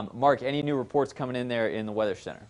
Um, Mark, any new reports coming in there in the Weather Center?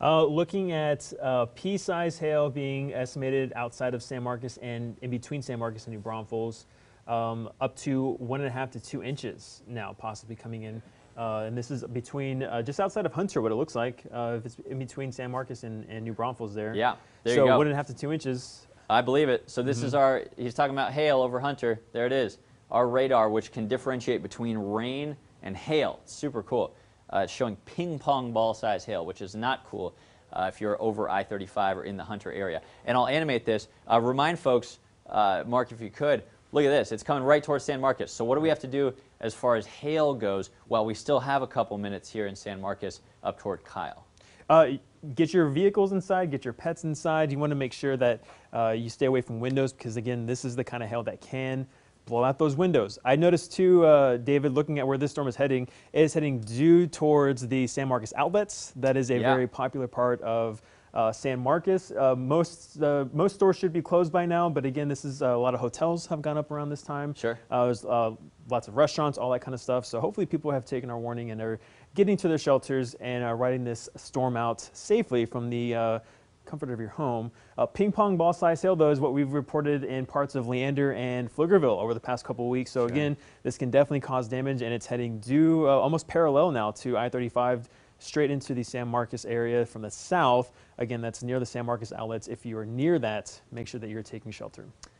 Uh, looking at uh, pea-sized hail being estimated outside of San Marcos and in between San Marcos and New Braunfels, um, up to one and a half to two inches now, possibly coming in. Uh, and this is between uh, just outside of Hunter, what it looks like. Uh, if it's in between San Marcos and, and New Braunfels there. Yeah, there so you go. one and a half to two inches. I believe it. So this is our, he's talking about hail over Hunter. There it is. Our radar, which can differentiate between rain and hail. Super cool. Uh, showing ping pong ball size hail, which is not cool uh, if you're over I-35 or in the Hunter area. And I'll animate this. Uh, remind folks, uh, Mark, if you could, look at this. It's coming right towards San Marcos. So what do we have to do as far as hail goes? Well, we still have a couple minutes here in San Marcos up toward Kyle. Uh, get your vehicles inside, get your pets inside. You want to make sure that uh, you stay away from windows because, again, this is the kind of hail that can blow out those windows. I noticed too, uh, David, looking at where this storm is heading, it is heading due towards the San Marcos outlets. That is a Yeah. very popular part of uh, San Marcos. Uh, most uh, most stores should be closed by now, but again, this is uh, a lot of hotels have gone up around this time. Sure. Uh, there's uh, lots of restaurants, all that kind of stuff. So hopefully people have taken our warning and are getting to their shelters and are riding this storm out safely from the uh, comfort of your home. Uh, ping pong ball size hail, though, is what we've reported in parts of Leander and Pflugerville over the past couple weeks. So again, this can definitely cause damage, and it's heading due uh, almost parallel now to I-35 straight into the San Marcos area from the south. Again, that's near the San Marcos outlets. If you are near that, make sure that you're taking shelter.